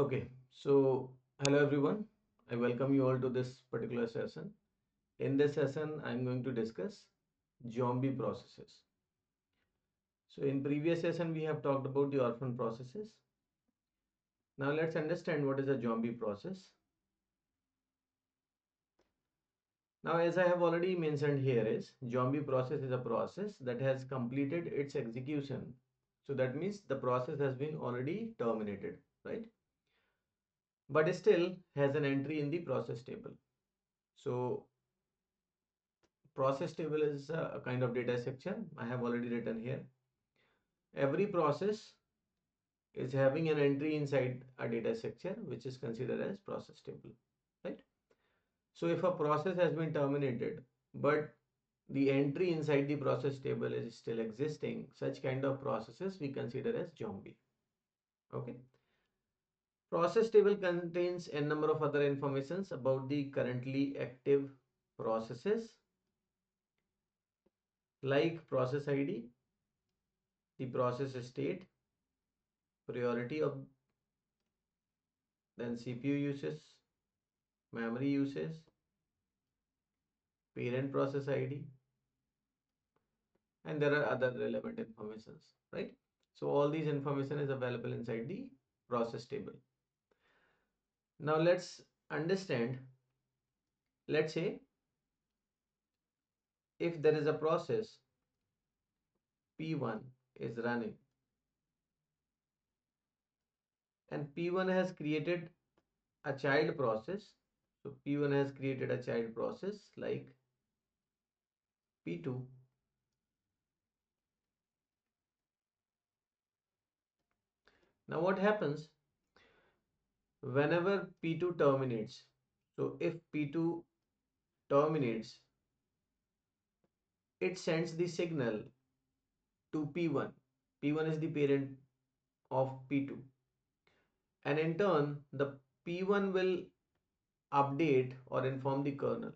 Okay, so hello everyone. I welcome you all to this particular session. In this session, I'm going to discuss zombie processes. So in previous session, we have talked about the orphan processes. Now let's understand what is a zombie process. Now, as I have already mentioned here is zombie process is a process that has completed its execution. So that means the process has been already terminated, right? But it still has an entry in the process table. So process table is a kind of data section I have already written here. Every process is having an entry inside a data section which is considered as process table, right? So if a process has been terminated, but the entry inside the process table is still existing, such kind of processes we consider as zombie. Okay. Process table contains a number of other informations about the currently active processes like process ID, the process state, priority of then CPU uses, memory uses, parent process ID, and there are other relevant informations, right? So all these information is available inside the process table. Now let's understand, let's say if there is a process P1 is running. And P1 has created a child process. So P1 has created a child process like P2 Now what happens whenever P2 terminates? So if P2 terminates, it sends the signal to P1. P1 is the parent of P2. And in turn, the P1 will update or inform the kernel.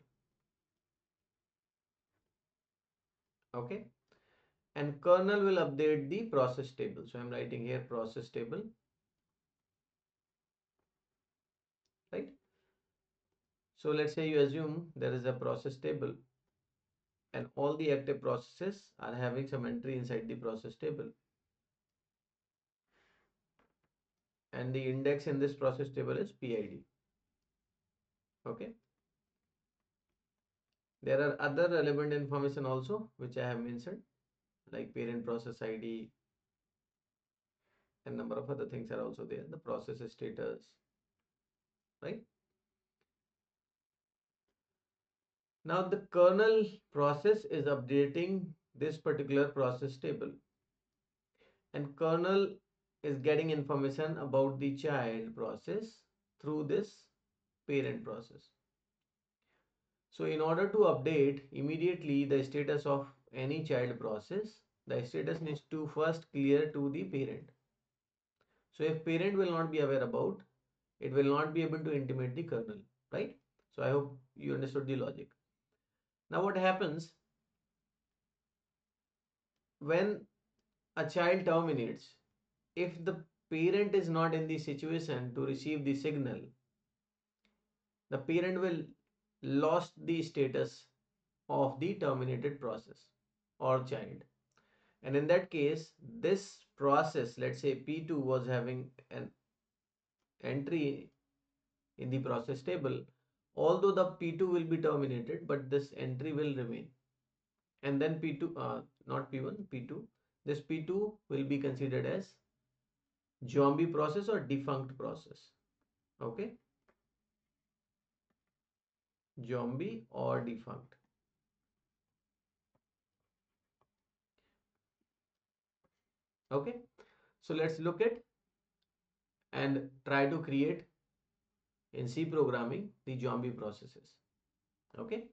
Okay. And kernel will update the process table. So I'm writing here process table. Right. So let's say you assume there is a process table and all the active processes are having some entry inside the process table. And the index in this process table is PID. Okay. There are other relevant information also which I have mentioned like parent process ID and number of other things are also there. The process status, right? Now the kernel process is updating this particular process table and kernel is getting information about the child process through this parent process. So in order to update immediately the status of any child process, the status needs to first clear to the parent. So if parent will not be aware about, it will not be able to intimate the kernel, right? So I hope you understood the logic. Now what happens when a child terminates, if the parent is not in the situation to receive the signal, the parent will lost the status of the terminated process or child. And in that case, this process, let's say P2 was having an entry in the process table although the P2 will be terminated, but this entry will remain. And then P2, uh, not P1, P2, this P2 will be considered as zombie process or defunct process. Okay. Zombie or defunct. Okay. So let's look at and try to create in C programming the zombie processes. Okay.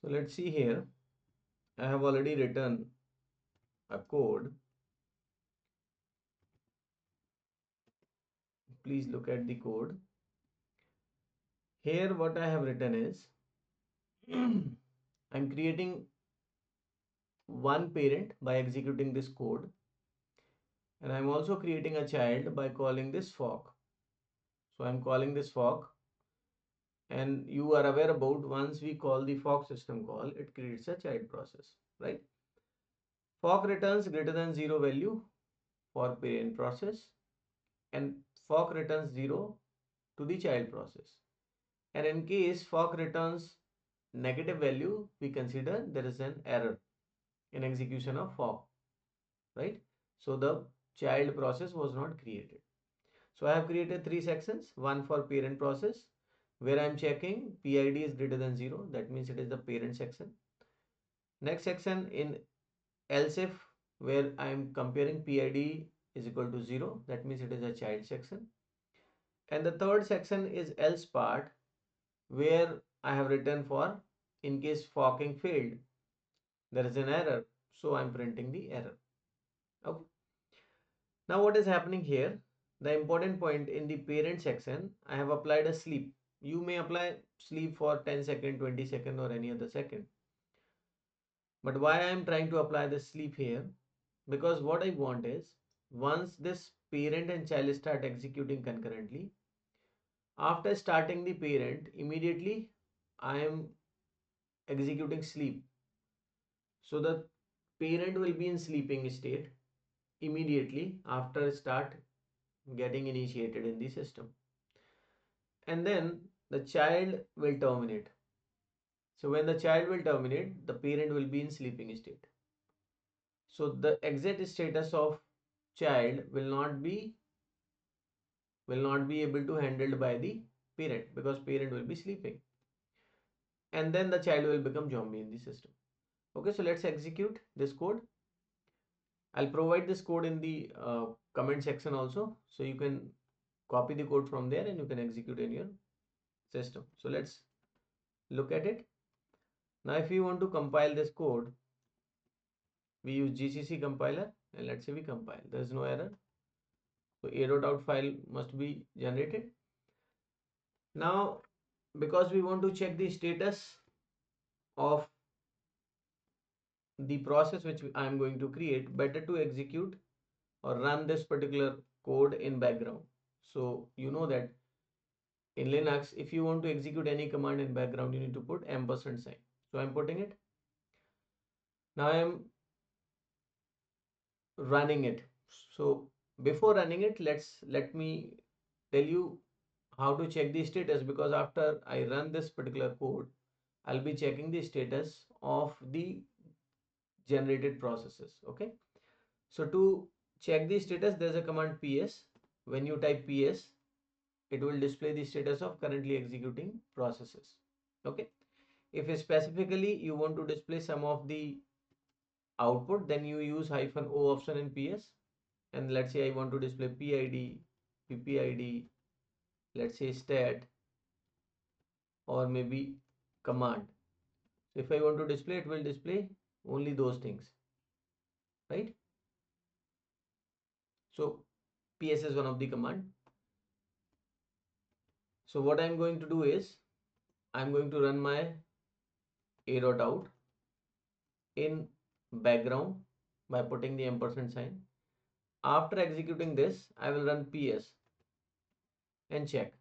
So let's see here. I have already written a code. Please look at the code. Here what I have written is I'm creating one parent by executing this code and I'm also creating a child by calling this fork so I'm calling this fork. And you are aware about once we call the fork system call it creates a child process right? Fork returns greater than zero value for parent process and fork returns zero to the child process. And in case fork returns negative value we consider there is an error in execution of fork right? So the child process was not created so i have created three sections one for parent process where i'm checking pid is greater than 0 that means it is the parent section. Next section in else if where i am comparing pid is equal to 0 that means it is a child section. And the third section is else part where i have written for in case forking failed there is an error. So i'm printing the error. Okay. Now what is happening here the important point in the parent section i have applied a sleep. You may apply sleep for 10 second 20 second or any other second. But why i am trying to apply the sleep here? Because what i want is once this parent and child start executing concurrently after starting the parent immediately i am executing sleep. So the parent will be in sleeping state immediately after start getting initiated in the system. And then the child will terminate. So when the child will terminate the parent will be in sleeping state. So the exit status of child will not be will not be able to handled by the parent because parent will be sleeping. And then the child will become zombie in the system. Okay so let's execute this code I'll provide this code in the uh, comment section also. So you can copy the code from there and you can execute in your system. So let's look at it. Now if you want to compile this code, we use GCC compiler and let's say we compile. There is no error. So a.out file must be generated. Now because we want to check the status of the process which I am going to create better to execute or run this particular code in background. So you know that in Linux, if you want to execute any command in background, you need to put ampersand sign. So I'm putting it. Now I am running it. So before running it, let's let me tell you how to check the status because after I run this particular code, I'll be checking the status of the generated processes okay? So to check the status there's a command ps when you type ps it will display the status of currently executing processes okay? If specifically you want to display some of the output then you use hyphen o option in ps and let's say i want to display pid ppid let's say stat or maybe command. So if i want to display it will display only those things right? So ps is one of the command. So what i'm going to do is i'm going to run my a dot out in background by putting the ampersand sign. After executing this i will run ps and check.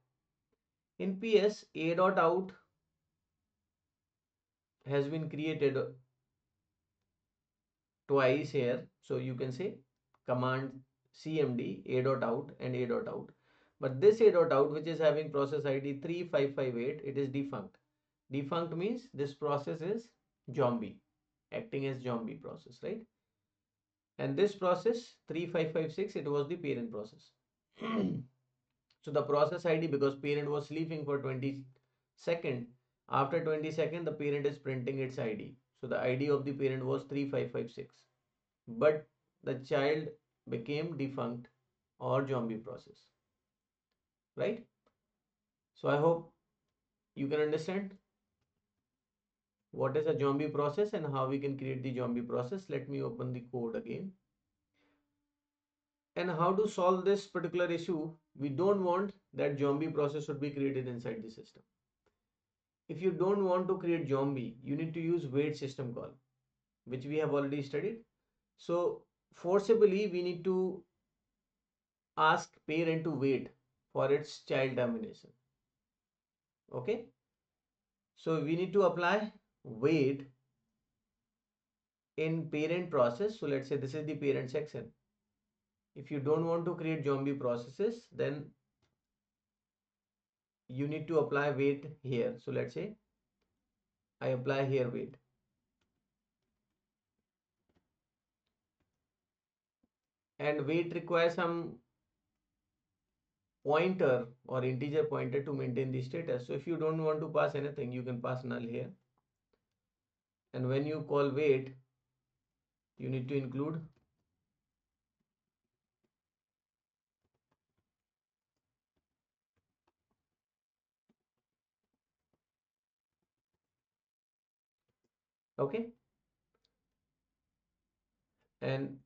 In ps a dot out has been created twice here. So you can say command cmd a dot out and a dot out. But this a dot out which is having process id 3558 it is defunct. Defunct means this process is zombie acting as zombie process right? And this process 3556 it was the parent process. So the process id because parent was sleeping for 20 second after 20 second the parent is printing its id so the ID of the parent was 3556. But the child became defunct or zombie process. Right? So I hope you can understand what is a zombie process and how we can create the zombie process. Let me open the code again. And how to solve this particular issue, we don't want that zombie process should be created inside the system if you don't want to create zombie you need to use wait system call which we have already studied so forcibly we need to ask parent to wait for its child termination. Okay. So we need to apply wait in parent process. So let's say this is the parent section. If you don't want to create zombie processes, then you need to apply wait here. So let's say I apply here wait. And wait requires some pointer or integer pointer to maintain the status. So if you don't want to pass anything, you can pass null here. And when you call wait, you need to include okay. And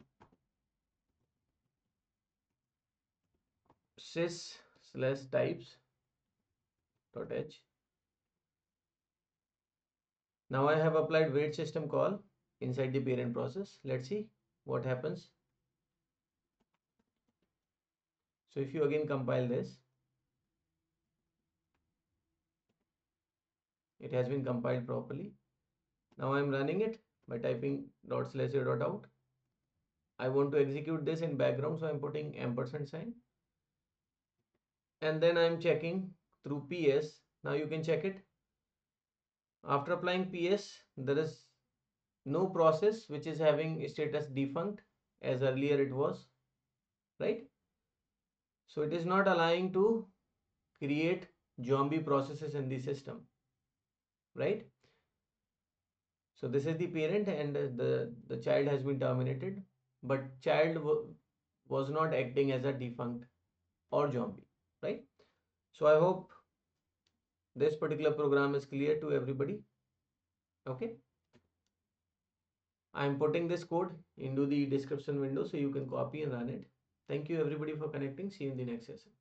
sys slash types dot h. Now I have applied wait system call inside the parent process. Let's see what happens. So if you again compile this it has been compiled properly now I'm running it by typing dot slash a dot out. I want to execute this in background, so I'm putting ampersand sign. And then I'm checking through PS. Now you can check it. After applying PS, there is no process which is having status defunct as earlier it was, right? So it is not allowing to create zombie processes in the system, right? So this is the parent and the, the child has been terminated, but child was not acting as a defunct or zombie, right? So I hope this particular program is clear to everybody. Okay. I am putting this code into the description window so you can copy and run it. Thank you everybody for connecting. See you in the next session.